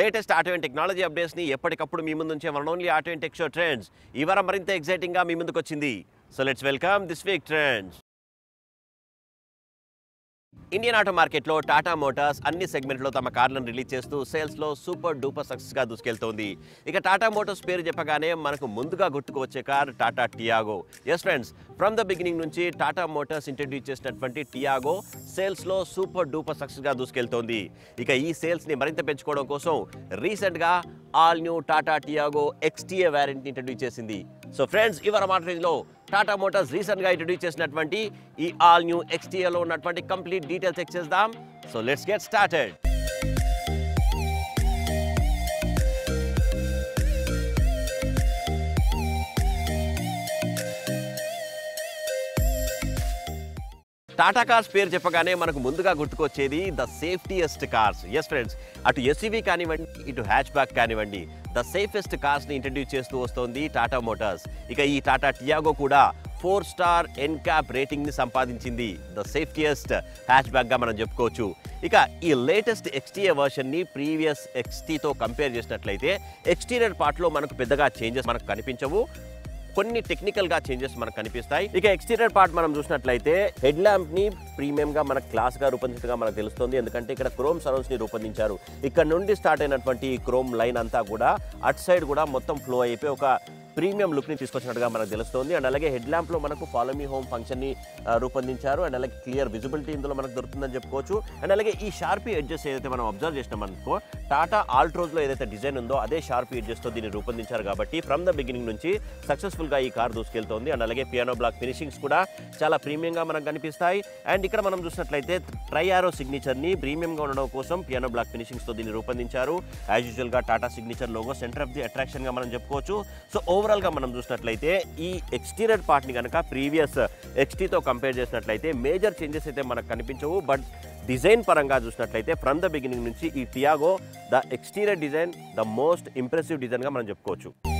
Latest auto and technology అప్డేట్స్ని ఎప్పటికప్పుడు మీ ముందు ఉంచే one only auto and tech show trends. ఈ వారం మరింత ఎగ్జైటింగ్గా మీ ముందుకు వచ్చింది so let's welcome this week trends Indian auto మార్కెట్లో టాటా మోటార్స్ అన్ని సెగ్మెంట్లో తమ కార్లను రిలీజ్ చేస్తూ సేల్స్లో సూపర్ డూపర్ సక్సెస్గా దూసుకెళ్తోంది. ఇక టాటా మోటార్స్ పేరు చెప్పగానే మనకు ముందుగా గుర్తుకు వచ్చే car Tata Tiago yes friends from the beginning నుంచి టాటా మోటార్స్ ఇంట్రడ్యూస్ చేసినటువంటి టియాగో సేల్స్లో సూపర్ డూపర్ సక్సెస్గా దూసుకెళ్తోంది. ఇక ఈ సేల్స్ని మరింత పెంచుకోవడం కోసం రీసెంట్గా all new Tata Tiago XTA వ్యారెంట్ని introduce చేసింది. సో ఫ్రెండ్స్ ఇవర మాట రేంజ్లో టాటా మోటార్స్ రీసెంట్గా ఇంట్రడ్యూస్ చేసినటువంటి ఈ ఆల్ న్యూ ఎక్స్టీఏలో ఉన్నటువంటి కంప్లీట్ డీటెయిల్స్ చెక్ చేద్దాం. So let's get started. Tata cars పేరు చెప్పగానే మనకు ముందుగా గుర్తుకొచ్చేది the safetiest cars. Yes friends అటు ఎస్యూవీ కానివ్వండి ఇటు హ్యాచ్ బ్యాక్ కానివ్వండి ద సేఫెస్ట్ కార్స్ని ఇంట్రడ్యూస్ చేస్తూ వస్తోంది టాటా మోటార్స్. ఇక ఈ టాటా టియాగో కూడా ఫోర్ స్టార్ ఎన్క్యాప్ రేటింగ్ని సంపాదించింది. ద సేఫ్టీయెస్ట్ హ్యాచ్ బ్యాక్గా మనం చెప్పుకోవచ్చు. ఇక ఈ లేటెస్ట్ ఎక్స్టీఏ వర్షన్ని ప్రీవియస్ ఎక్స్టీతో కంపేర్ చేసినట్లయితే ఎక్స్టీరియర్ పార్ట్లో మనకు పెద్దగా చేంజెస్ మనకు కనిపించవు. కొన్ని టెక్నికల్గా చేంజెస్ మనకు కనిపిస్తాయి. ఇక ఎక్స్టీరియర్ పార్ట్ మనం చూసినట్లయితే హెడ్ ల్యాంప్ని ప్రీమియం గా మనకు క్లాస్గా రూపొందించగా మనకు తెలుస్తుంది. ఎందుకంటే ఇక్కడ క్రోమ్ సరౌండ్స్ని రూపొందించారు. ఇక్కడ నుండి స్టార్ట్ అయినటువంటి క్రోమ్ లైన్ అంతా కూడా అట్ సైడ్ కూడా మొత్తం ఫ్లో అయిపోయి ఒక ప్రీమియం లుక్ని తీసుకొచ్చినట్టుగా మనకు తెలుస్తుంది. అండ్ అలాగే హెడ్ ల్యాంప్లో మనకు ఫాలో మీ హోమ్ ఫంక్షన్ని రూపొందించారు. అండ్ అలాగే క్లియర్ విజిబిలిటీ ఇందులో మనకు దొరుకుతుందని చెప్పుకోవచ్చు. అండ్ అలాగే ఈ షార్పీ ఎడ్జెస్ ఏదైతే మనం అబ్జర్వ్ చేసినాం అనుకో టాటా ఆల్ట్రోజ్లో ఏదైతే డిజైన్ ఉందో అదే షార్పీ ఎడ్జెస్తో దీన్ని రూపొందించారు కాబట్టి ఫ్రమ్ ద బిగినింగ్ నుంచి సక్సెస్ఫుల్ గా ఈ కార్ దూసుకెళ్తోంది. అండ్ అలాగే పియానో బ్లాక్ ఫినిషింగ్స్ కూడా చాలా ప్రీమియంగా మనకు కనిపిస్తాయి. అండ్ ఇక్కడ మనం చూసినట్లయితే ట్రై ఆరో సిగ్నేచర్ని గా ఉండడం కోసం పియానో బ్లాక్ ఫినిషింగ్స్తో దీన్ని రూపొందించారు. యాజ్ యూజువల్గా Tata signature logo centre of the అట్రాక్షన్గా మనం చెప్పుకోవచ్చు. సో ఓవరాల్గా మనం చూసినట్లయితే ఈ ఎక్స్టీరియర్ పార్ట్ని కనుక ప్రీవియస్ ఎక్స్టీతో కంపేర్ చేసినట్లయితే మేజర్ చేంజెస్ అయితే మనకు కనిపించవు. బట్ డిజైన్ పరంగా చూసినట్లయితే ఫ్రమ్ ద బిగినింగ్ నుంచి ఈ Tiago the exterior design the most impressive డిజైన్గా మనం చెప్పుకోవచ్చు.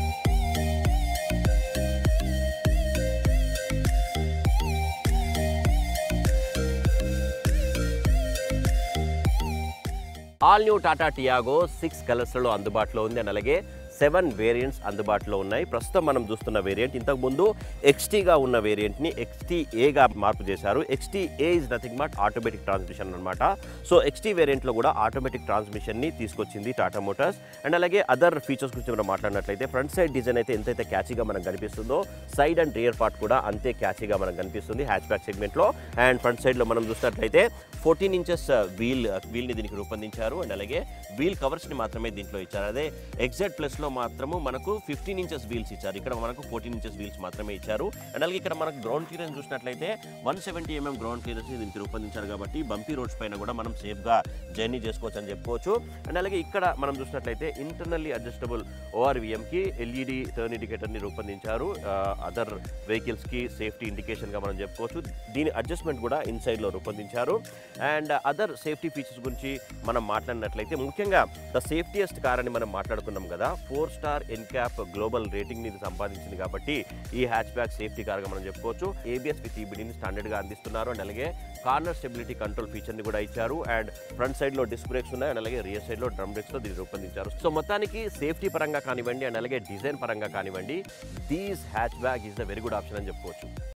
All new Tata Tiago six కలర్స్లో అందుబాటులో ఉంది. అండ్ అలాగే సెవెన్ వేరియంట్స్ అందుబాటులో ఉన్నాయి. ప్రస్తుతం మనం చూస్తున్న వేరియంట్ ఇంతకుముందు ఎక్స్టీగా ఉన్న వేరియంట్ని ఎక్స్టీఏగా మార్పు చేశారు. XTA is nothing but automatic transmission అనమాట సో ఎక్స్టీ వేరియంట్లో కూడా ఆటోమేటిక్ ట్రాన్స్మిషన్ని తీసుకొచ్చింది టాటా మోటార్స్ అండ్ అలాగే అదర్ ఫీచర్స్ గురించి మనం మాట్లాడినట్లయితే ఫ్రంట్ సైడ్ డిజైన్ అయితే ఎంతైతే క్యాచీగా మనకు కనిపిస్తుందో సైడ్ అండ్ రియర్ పార్ట్ కూడా అంతే క్యాచీగా మనకు కనిపిస్తుంది హ్యాచ్ బ్యాక్ సెగ్మెంట్లో అండ్ ఫ్రంట్ సైడ్లో మనం చూసినట్లయితే ఫోర్టీన్ ఇంచెస్ వీల్ వీల్ని దీనికి రూపొందించారు. అండ్ అలాగే వీల్ కవర్స్ని మాత్రమే దీంట్లో ఇచ్చారు. అదే ఎగ్జాక్ట్ ప్లస్లో మాత్రము మనకు ఫిఫ్టీన్ ఇంచెస్ వీల్స్ ఇచ్చారు. ఇక్కడ మనకు ఫోర్టీన్ ఇంచెస్ వీల్స్ మాత్రమే ఇచ్చారు. అండ్ అలాగే ఇక్కడ మనకు గ్రౌండ్ క్లియరెన్స్ చూసినట్లయితే one seventy M M ground clearance దీనికి రూపొందించారు కాబట్టి బంపీ రోడ్స్ పైన కూడా మనం సేఫ్గా జర్నీ చేసుకోవచ్చు అని చెప్పుకోవచ్చు. అండ్ అలాగే ఇక్కడ మనం చూసినట్లయితే ఇంటర్నల్లీ అడ్జస్టబుల్ ఓఆర్విఎంకి ఎల్ఈడి టర్న్ ఇండికేటర్ని రూపొందించారు. అదర్ వెహికల్స్కి సేఫ్టీ ఇండికేషన్గా మనం చెప్పుకోవచ్చు. దీని అడ్జస్ట్మెంట్ కూడా ఇన్సైడ్లో రూపొందించారు. అండ్ అదర్ సేఫ్టీ ఫీచర్స్ గురించి మనం మాట్లాడినట్లయితే ముఖ్యంగా ద సేఫ్టీయెస్ట్ కార్ అని మనం మాట్లాడుకున్నాం కదా ఫోర్ స్టార్ ఎన్క్యాప్ గ్లోబల్ రేటింగ్ని ఇది సంపాదించింది కాబట్టి ఈ హ్యాచ్ బ్యాక్ సేఫ్టీ కార్గా మనం చెప్పుకోవచ్చు. ఏబిఎస్ విత్ ఈబిడిని స్టాండర్డ్గా అందిస్తున్నారు అండ్ అలాగే కార్నర్ స్టెబిలిటీ కంట్రోల్ ఫీచర్ని కూడా ఇచ్చారు. అండ్ ఫ్రంట్ సైడ్లో డిస్క్ బ్రేక్స్ ఉన్నాయి అండ్ అలాగే రియర్ సైడ్లో డ్రమ్ బ్రేక్స్తో దీన్ని రూపొందించారు. సో మొత్తానికి సేఫ్టీ పరంగా కానివ్వండి అండ్ అలాగే డిజైన్ పరంగా కానివ్వండి these hatchback is the very good option అని చెప్పుకోవచ్చు.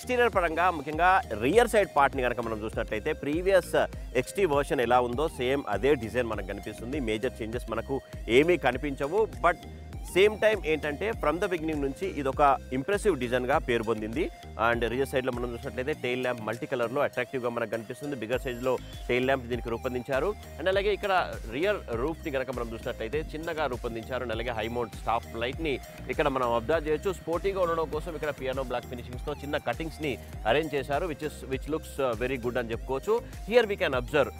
ఎక్స్టీరియర్ పరంగా ముఖ్యంగా రియర్ సైడ్ పార్ట్ని కనుక మనం చూసినట్లయితే ప్రీవియస్ ఎక్స్టీ వర్షన్ ఎలా ఉందో సేమ్ అదే డిజైన్ మనకు కనిపిస్తుంది. మేజర్ చేంజెస్ మనకు ఏమీ కనిపించవు. బట్ సేమ్ టైం ఏంటంటే ఫ్రమ్ ద బిగినింగ్ నుంచి ఇది ఒక ఇంప్రెసివ్ డిజైన్గా పేరు పొందింది. అండ్ రియర్ సైడ్లో మనం చూసినట్లయితే టైల్ ల్యాంప్ మల్టీ కలర్లో అట్రాక్టివ్గా మనకు కనిపిస్తుంది. బిగర్ సైజ్లో టైల్ ల్యాంప్ దీనికి రూపొందించారు. అండ్ అలాగే ఇక్కడ రియర్ రూఫ్ని కనుక మనం చూసినట్లయితే చిన్నగా రూపొందించారు. అండ్ అలాగే హైమౌంట్ స్టాఫ్ లైట్ని ఇక్కడ మనం అబ్జర్వ్ చేయొచ్చు. స్పోర్టీగా ఉండడం కోసం ఇక్కడ పియానో బ్లాక్ ఫినిషింగ్స్తో చిన్న కటింగ్స్ని అరేంజ్ చేశారు which is which looks very good అని చెప్పుకోవచ్చు. Here we can observe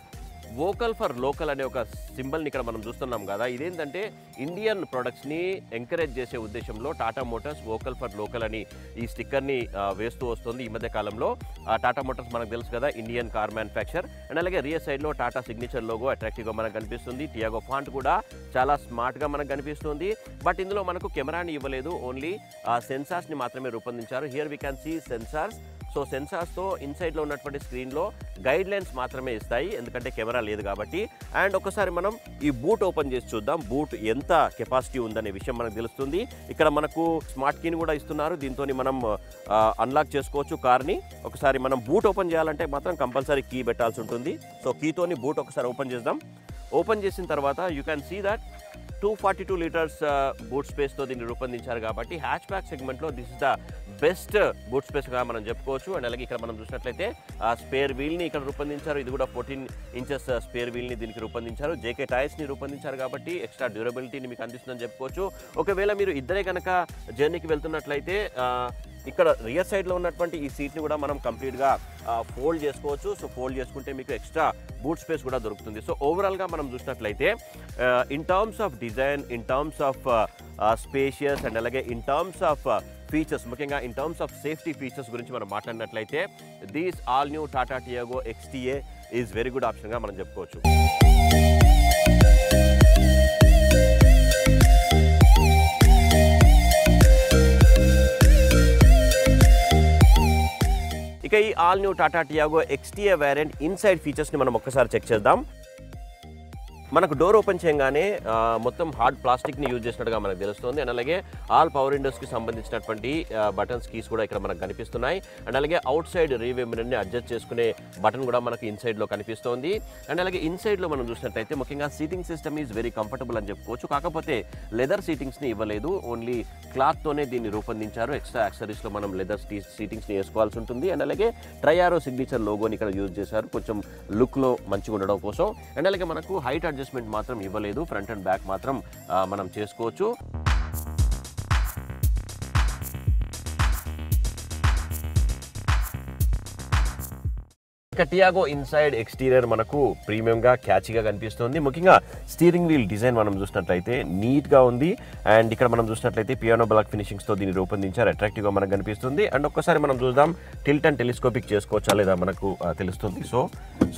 vocal for local అనే ఒక సింబల్ని ఇక్కడ మనం చూస్తున్నాం కదా. ఇదేంటంటే ఇండియన్ ప్రొడక్ట్స్ని ఎంకరేజ్ చేసే ఉద్దేశంలో Tata Motors vocal for local అని ఈ స్టిక్కర్ని వేస్తూ వస్తుంది ఈ మధ్య కాలంలో. ఆ, టాటా మోటార్స్ మనకు తెలుసు కదా ఇండియన్ కార్ మ్యానుఫ్యాక్చర్. అండ్ అలాగే రియర్ సైడ్లో టాటా సిగ్నేచర్ లోగో అట్రాక్టివ్గా మనకు కనిపిస్తుంది. టియాగో ఫాంట్ కూడా చాలా స్మార్ట్గా మనకు కనిపిస్తుంది. బట్ ఇందులో మనకు కెమెరాని ఇవ్వలేదు. ఓన్లీ సెన్సార్స్ని మాత్రమే రూపొందించారు. Here we can see sensors so సెన్సార్స్తో ఇన్సైడ్లో ఉన్నటువంటి స్క్రీన్లో గైడ్ లైన్స్ మాత్రమే ఇస్తాయి ఎందుకంటే కెమెరా లేదు కాబట్టి. అండ్ ఒకసారి మనం ఈ బూట్ ఓపెన్ చేసి చూద్దాం. బూట్ ఎంత కెపాసిటీ ఉందనే విషయం మనకు తెలుస్తుంది. ఇక్కడ మనకు స్మార్ట్ కీని కూడా ఇస్తున్నారు. దీంతో మనం అన్లాక్ చేసుకోవచ్చు కార్ని. ఒకసారి మనం బూట్ ఓపెన్ చేయాలంటే మాత్రం కంపల్సరీ కీ పెట్టాల్సి ఉంటుంది. సో కీతోని బూట్ ఒకసారి ఓపెన్ చేద్దాం. ఓపెన్ చేసిన తర్వాత you can see that two forty two litres boot స్పేస్తో దీన్ని రూపొందించారు కాబట్టి హ్యాచ్ బ్యాక్ సెగ్మెంట్లో this is the best boot స్పేస్గా మనం చెప్పుకోవచ్చు. అండ్ అలాగే ఇక్కడ మనం చూసినట్లయితే ఆ స్పేర్ వీల్ని ఇక్కడ రూపొందించారు. ఇది కూడా ఫోర్టీన్ ఇంచెస్ స్పేర్ వీల్ని దీనికి రూపొందించారు. జేకే టైర్స్ని రూపొందించారు కాబట్టి ఎక్స్ట్రా డ్యూరబిలిటీని మీకు అందిస్తుందని చెప్పుకోవచ్చు. ఒకవేళ మీరు ఇద్దరే కనుక జర్నీకి వెళ్తున్నట్లయితే ఇక్కడ రియర్ సైడ్లో ఉన్నటువంటి ఈ సీట్ని కూడా మనం కంప్లీట్గా ఫోల్డ్ చేసుకోవచ్చు. సో ఫోల్డ్ చేసుకుంటే మీకు ఎక్స్ట్రా బూట్ స్పేస్ కూడా దొరుకుతుంది. సో ఓవరాల్గా మనం చూసినట్లయితే in terms of design in terms of spacious and అలాగే ఇన్ టర్మ్స్ ఆఫ్ ఫీచర్స్ ముఖ్యంగా in terms of safety features గురించి మనం మాట్లాడినట్లయితే these all new Tata Tiago XTA is very good ఆప్షన్గా మనం చెప్పుకోవచ్చు. ఇక ఈ all new Tata Tiago XTA variant inside ఫీచర్స్ని మనం ఒక్కసారి చెక్ చేద్దాం. మనకు డోర్ ఓపెన్ చేయగానే మొత్తం హార్డ్ ప్లాస్టిక్ని యూజ్ చేసినట్టుగా మనకు తెలుస్తుంది. అండ్ అలాగే ఆల్ పవర్ విండోస్కి సంబంధించినటువంటి బటన్స్ కీస్ కూడా ఇక్కడ మనకు కనిపిస్తున్నాయి. అండ్ అలాగే అవుట్ సైడ్ రీవే అడ్జస్ట్ చేసుకునే బటన్ కూడా మనకు ఇన్సైడ్లో కనిపిస్తోంది. అండ్ అలాగే ఇన్సైడ్లో మనం చూసినట్టయితే ముఖ్యంగా seating system is very comfortable అని చెప్పుకోవచ్చు. కాకపోతే లెదర్ సీటింగ్స్ని ఇవ్వలేదు. ఓన్లీ క్లాత్తోనే దీన్ని రూపొందించారు. ఎక్స్ట్రా యాక్సరీస్లో మనం లెదర్ సీటింగ్స్ని వేసుకోవాల్సి ఉంటుంది. అండ్ అలాగే ట్రయారో సిగ్నేచర్ లోగోని ఇక్కడ యూజ్ చేశారు. కొంచెం లుక్లో మంచిగా ఉండడం కోసం. అండ్ అలాగే మనకు హైట్ అడ్జస్ట్మెంట్ మాత్రం ఇవ్వలేదు. ఫ్రంట్ అండ్ బ్యాక్ మాత్రం మనం చేసుకోవచ్చు. ఇక టియాగో ఇన్సైడ్ ఎక్స్టీరియర్ మనకు ప్రీమియంగా క్యాచ్గా కనిపిస్తుంది. ముఖ్యంగా స్టీరింగ్ వీల్ డిజైన్ మనం చూసినట్లయితే నీట్గా ఉంది. అండ్ ఇక్కడ మనం చూసినట్లయితే పియానో బ్లాక్ ఫినిషింగ్స్తో దీన్ని రూపొందించారు. అట్రాక్టివ్గా మనకు కనిపిస్తుంది. అండ్ ఒక్కసారి మనం చూద్దాం టిల్ట్ అండ్ టెలిస్కోపిక్ చేసుకోవచ్చా లేదా మనకు తెలుస్తుంది. సో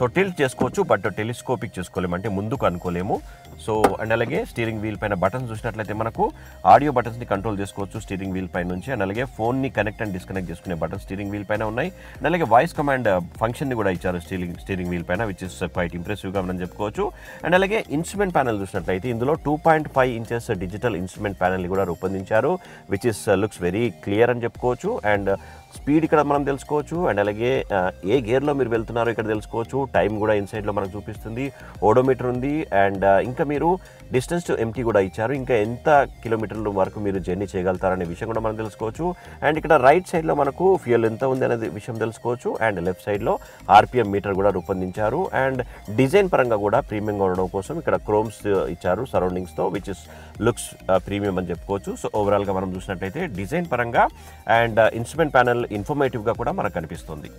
సో టిల్ట్ చేసుకోవచ్చు బట్ టెలిస్కోపిక్ చేసుకోలేము. అంటే ముందుకు అనుకోలేము. సో అండ్ అలాగే స్టీరింగ్ వీల్ పైన బటన్స్ చూసినట్లయితే మనకు ఆడియో బటన్స్ని కంట్రోల్ చేసుకోవచ్చు స్టీరింగ్ వీల్ పైన నుంచి. అండ్ అలాగే ఫోన్ని కనెక్ట్ అండ్ డిస్కనెక్ట్ చేసుకునే బటన్ స్టీరింగ్ వీల్ పైన ఉన్నాయి. అండ్ అలాగే వాయిస్ కమాండ్ ఫంక్షన్ని కూడా ఇచ్చారు స్టీరింగ్ స్టీరింగ్ వీల్ పైన విచ్ ఇస్ క్వైట్ ఇంప్రెసివ్గా మనం చెప్పుకోవచ్చు. అండ్ అలాగే ఇన్స్ట్రుమెంట్ ప్యానల్ చూసినట్లయితే ఇందులో two point five inches digital instrument ప్యానల్ని కూడా రూపొందించారు which is looks very clear అని చెప్పుకోవచ్చు. అండ్ స్పీడ్ ఇక్కడ మనం తెలుసుకోవచ్చు. అండ్ అలాగే ఏ గేర్లో మీరు వెళ్తున్నారో ఇక్కడ తెలుసుకోవచ్చు. టైం కూడా ఇన్సైడ్లో మనకు చూపిస్తుంది. ఓడోమీటర్ ఉంది. అండ్ ఇంకా మీరు డిస్టెన్స్ టు ఎంటీ కూడా ఇచ్చారు. ఇంకా ఎంత కిలోమీటర్ల వరకు మీరు జర్నీ చేయగలుగుతారనే విషయం కూడా మనం తెలుసుకోవచ్చు. అండ్ ఇక్కడ రైట్ సైడ్లో మనకు ఫ్యూయల్ ఎంత ఉంది అనేది విషయం తెలుసుకోవచ్చు. అండ్ లెఫ్ట్ సైడ్లో ఆర్పిఎం మీటర్ కూడా రూపొందించారు. అండ్ డిజైన్ పరంగా కూడా ప్రీమియంగా ఉండడం కోసం ఇక్కడ క్రోమ్స్ ఇచ్చారు సరౌండింగ్స్తో విచ్ ఇస్ లుక్స్ ప్రీమియం అని చెప్పుకోవచ్చు. సో ఓవరాల్గా మనం చూసినట్లయితే డిజైన్ పరంగా అండ్ ఇన్స్ట్రుమెంట్ ప్యానెల్ ఇన్ఫర్మేటివ్గా కూడా మనకు కనిపిస్తుంది.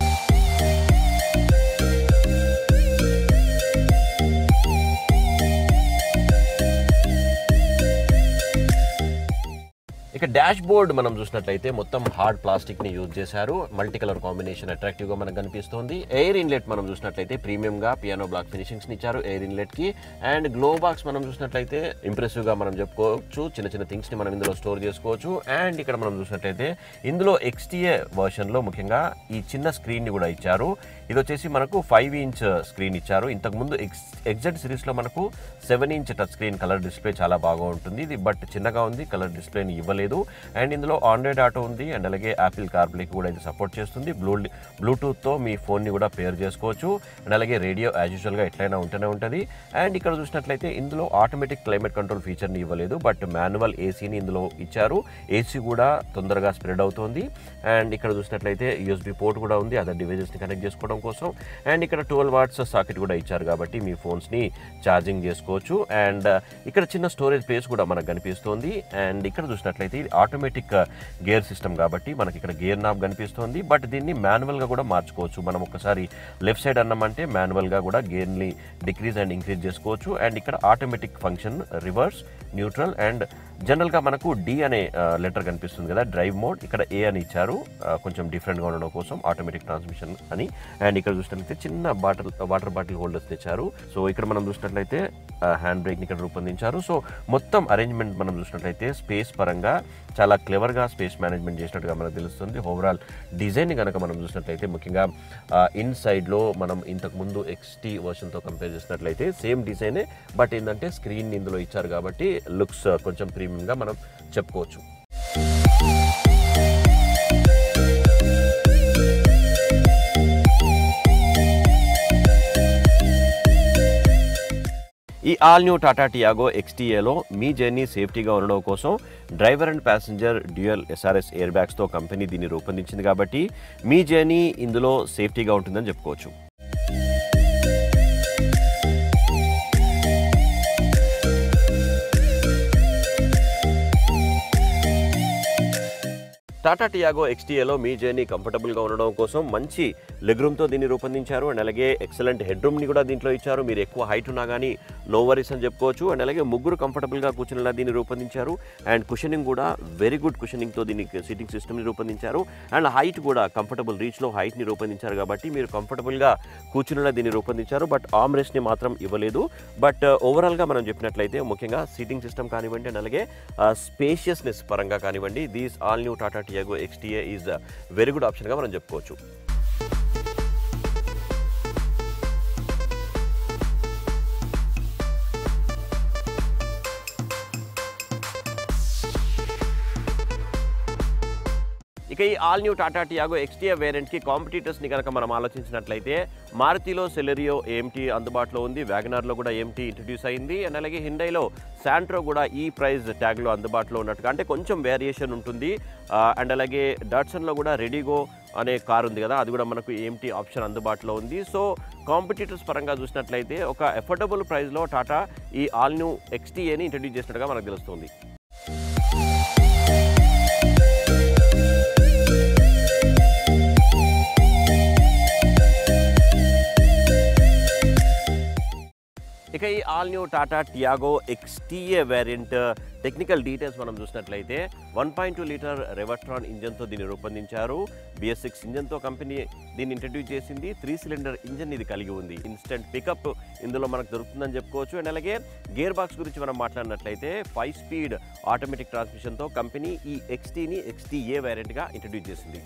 ఇక డాష్ బోర్డ్ మనం చూసినట్లయితే మొత్తం హార్డ్ ప్లాస్టిక్ని యూజ్ చేశారు. మల్టీ కలర్ కాంబినేషన్ అట్రాక్టివ్గా మనకు కనిపిస్తుంది. ఎయిర్ ఇన్లెట్ మనం చూసినట్లయితే ప్రీమియం గా పియానో బ్లాక్ ఫినిషింగ్స్ని ఇచ్చారు ఎయిర్ ఇన్లెట్కి అండ్ గ్లో బాక్స్ మనం చూసినట్లయితే ఇంప్రెసివ్గా మనం చెప్పుకోవచ్చు. చిన్న చిన్న థింగ్స్ని మనం ఇందులో స్టోర్ చేసుకోవచ్చు. అండ్ ఇక్కడ మనం చూసినట్లయితే ఇందులో ఎక్స్టీఏ వర్షన్లో ముఖ్యంగా ఈ చిన్న స్క్రీన్ని కూడా ఇచ్చారు. ఇది వచ్చేసి మనకు ఫైవ్ ఇంచ్ స్క్రీన్ ఇచ్చారు. ఇంతకుముందు ఎక్స్ ఎగ్జెట్ సిరీస్లో మనకు seven inch touch screen colour display చాలా బాగా ఉంటుంది. ఇది బట్ చిన్నగా ఉంది. కలర్ డిస్ప్లేని ఇవ్వలేదు. అండ్ ఇందులో ఆండ్రాయిడ్ ఆటో ఉంది. అండ్ అలాగే యాపిల్ కార్ప్లేకి కూడా ఇది సపోర్ట్ చేస్తుంది. బ్లూ బ్లూటూత్తో మీ ఫోన్ని కూడా పేర్ చేసుకోవచ్చు. అండ్ అలాగే రేడియో యాజ్ యూజువల్గా ఎట్లయినా ఉంటూనే ఉంటుంది. అండ్ ఇక్కడ చూసినట్లయితే ఇందులో ఆటోమేటిక్ క్లైమేట్ కంట్రోల్ ఫీచర్ని ఇవ్వలేదు. బట్ మాన్యువల్ ఏసీని ఇందులో ఇచ్చారు. ఏసీ కూడా తొందరగా స్ప్రెడ్ అవుతుంది. అండ్ ఇక్కడ చూసినట్లయితే యూఎస్బి పోర్ట్ కూడా ఉంది. అదర్ డివైజెస్ని కనెక్ట్ చేసుకోవడం కోసం. అండ్ ఇక్కడ ట్వెల్వ్ వాట్స్ సాకెట్ కూడా ఇచ్చారు కాబట్టి మీ ఫోన్స్ని ఛార్జింగ్ చేసుకోవచ్చు. అండ్ ఇక్కడ చిన్న స్టోరేజ్ ప్లేస్ కూడా మనకు కనిపిస్తుంది. అండ్ ఇక్కడ చూసినట్లయితే ఆటోమేటిక్ గేర్ సిస్టమ్ కాబట్టి మనకి ఇక్కడ గేర్ నాబ్ కనిపిస్తుంది. బట్ దీన్ని మాన్యువల్గా కూడా మార్చుకోవచ్చు. మనం ఒకసారి లెఫ్ట్ సైడ్ అన్నామంటే మాన్యువల్గా కూడా గేర్ని డిక్రీజ్ అండ్ ఇంక్రీజ్ చేసుకోవచ్చు. అండ్ ఇక్కడ automatic function reverse neutral and జనరల్గా మనకు డి అనే లెటర్ కనిపిస్తుంది కదా డ్రైవ్ మోడ్. ఇక్కడ ఏ అని ఇచ్చారు. కొంచెం డిఫరెంట్గా ఉండడం కోసం ఆటోమేటిక్ ట్రాన్స్మిషన్ అని. అండ్ ఇక్కడ చూసినట్లయితే చిన్న బాటిల్ వాటర్ బాటిల్ హోల్డర్స్ తెచ్చారు. సో ఇక్కడ మనం చూసినట్లయితే హ్యాండ్ బ్రేక్ని ఇక్కడ రూపొందించారు. సో మొత్తం అరేంజ్మెంట్ మనం చూసినట్లయితే స్పేస్ పరంగా చాలా క్లెవర్గా స్పేస్ మేనేజ్మెంట్ చేసినట్టుగా మనకు తెలుస్తుంది. ఓవరాల్ డిజైన్ కనుక మనం చూసినట్లయితే ముఖ్యంగా ఇన్ సైడ్లో మనం ఇంతకు ముందు ఎక్స్టీ వర్షన్తో కంపేర్ చేసినట్లయితే సేమ్ డిజైనే బట్ ఏంటంటే స్క్రీన్ ఇందులో ఇచ్చారు కాబట్టి లుక్స్ కొంచెం ప్రీమియంగా మనం చెప్పుకోవచ్చు. ఈ ఆల్ న్యూ టాటా టియాగో ఎక్స్టీఏలో మీ జర్నీ సేఫ్టీగా ఉండడం కోసం driver and passenger dual SRS air బ్యాగ్స్తో company దీన్ని రూపొందించింది కాబట్టి మీ జర్నీ ఇందులో సేఫ్టీగా ఉంటుందని చెప్పుకోవచ్చు. టాటా టియాగో ఎక్స్టీఏలో మీ జర్నీ కంఫర్టబుల్గా ఉండడం కోసం మంచి లెగ్ రూమ్తో దీన్ని రూపొందించారు. అండ్ అలాగే ఎక్సలెంట్ హెడ్ రూమ్ని కూడా దీంట్లో ఇచ్చారు. మీరు ఎక్కువ హైట్ ఉన్నా కానీ నో వరీస్ అని చెప్పుకోవచ్చు. అండ్ అలాగే ముగ్గురు కంఫర్టబుల్గా కూర్చునేలా దీన్ని రూపొందించారు. అండ్ కుషనింగ్ కూడా వెరీ గుడ్ కుషనింగ్తో దీనికి సిట్టింగ్ సిస్టమ్ని రూపొందించారు. అండ్ హైట్ కూడా కంఫర్టబుల్ రీచ్లో హైట్ని రూపొందించారు కాబట్టి మీరు కంఫర్టబుల్గా కూర్చునేలా దీన్ని రూపొందించారు. బట్ ఆమ్ రెస్ట్ని మాత్రం ఇవ్వలేదు. బట్ ఓవరాల్గా మనం చెప్పినట్లయితే ముఖ్యంగా సీటింగ్ సిస్టమ్ కానివ్వండి అండ్ అలాగే uh, స్పేషియస్నెస్ పరంగా కానివ్వండి these all new Tata Tiago XTA is very good ఆప్షన్గా మనం చెప్పుకోవచ్చు. ఇక ఈ all new Tata Tiago XTA వేరియంట్కి కాంపిటీటర్స్ని కనుక మనం ఆలోచించినట్లయితే మారుతిలో సెలెరియో ఏఎంటీ అందుబాటులో ఉంది వ్యాగనార్లో కూడా ఏఎంటీ ఇంట్రడ్యూస్ అయింది అండ్ అలాగే హిండైలో శాంట్రో కూడా ఈ ప్రైజ్ ట్యాగ్లో అందుబాటులో ఉన్నట్టుగా అంటే కొంచెం వేరియేషన్ ఉంటుంది. అండ్ అలాగే డాట్సన్లో కూడా రెడీగో అనే కార్ ఉంది కదా అది కూడా మనకు ఏఎంటీ ఆప్షన్ అందుబాటులో ఉంది. సో కాంపిటీటర్స్ పరంగా చూసినట్లయితే ఒక ఎఫోర్డబుల్ ప్రైస్లో టాటా ఈ ఆల్ న్యూ ఎక్స్టీఏని ఇంట్రడ్యూస్ చేసినట్టుగా మనకు తెలుస్తుంది. ఇక ఈ all new Tata Tiago XTA variant technical details మనం చూసినట్లయితే one point two litre Revotron ఇంజన్తో దీన్ని రూపొందించారు. బిఎస్ సిక్స్ ఇంజన్తో కంపెనీ దీన్ని ఇంట్రడ్యూస్ చేసింది. త్రీ సిలిండర్ ఇంజన్ ఇది కలిగి ఉంది. ఇన్స్టెంట్ పికప్ ఇందులో మనకు దొరుకుతుందని చెప్పుకోవచ్చు. అండ్ అలాగే గేర్ బాక్స్ గురించి మనం మాట్లాడినట్లయితే ఫైవ్ స్పీడ్ ఆటోమేటిక్ ట్రాన్స్మిషన్తో కంపెనీ ఈ ఎక్స్టీని ఎక్స్టీఏ వేరియంట్గా ఇంట్రడ్యూస్ చేసింది.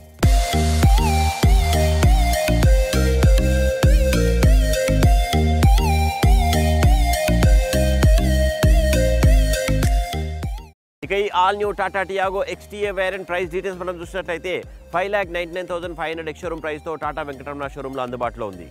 ఇక ఈ all new Tata Tiago XTA variant price details మనం చూసినట్లయితే five lakh ninety nine thousand five hundred ex showroom ప్రైస్తో టాటా వెంకటరమణ షోరూంలో అందుబాటులో ఉంది.